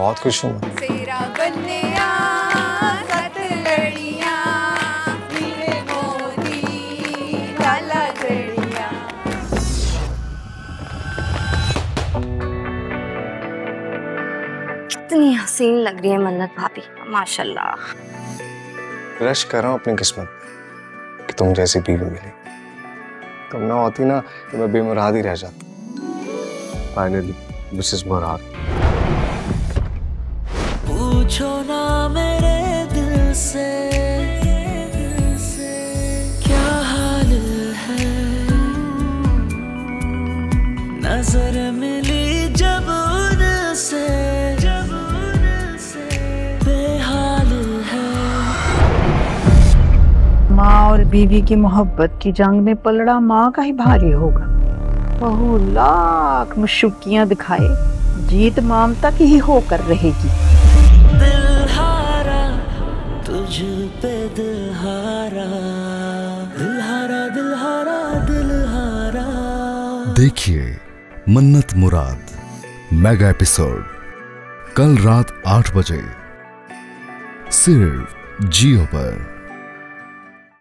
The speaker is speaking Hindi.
बहुत खुश हूँ कितनी हसीन लग रही है मन्नत भाभी माशाल्लाह। रश कर रहा हूँ अपनी किस्मत कि तुम जैसी बीवी मिली। तुम ना होती ना तो मैं बेमुराद ही रह जाता। फाइनली दिस इज़ मुराद पूछो ना मेरे दिल से। क्या हाल है? नज़र मिली जब उनसे। बेहाल माँ और बीवी की मोहब्बत की जंग में पलड़ा माँ का ही भारी होगा। बहु लाख मुशुकियाँ दिखाए। जीत ममता की ही होकर रहेगी। हारा दिल हारा दिल हारा दिल हारा देखिए मन्नत मुराद, मेगा एपिसोड, कल रात आठ बजे। सिर्फ़ जियो पर।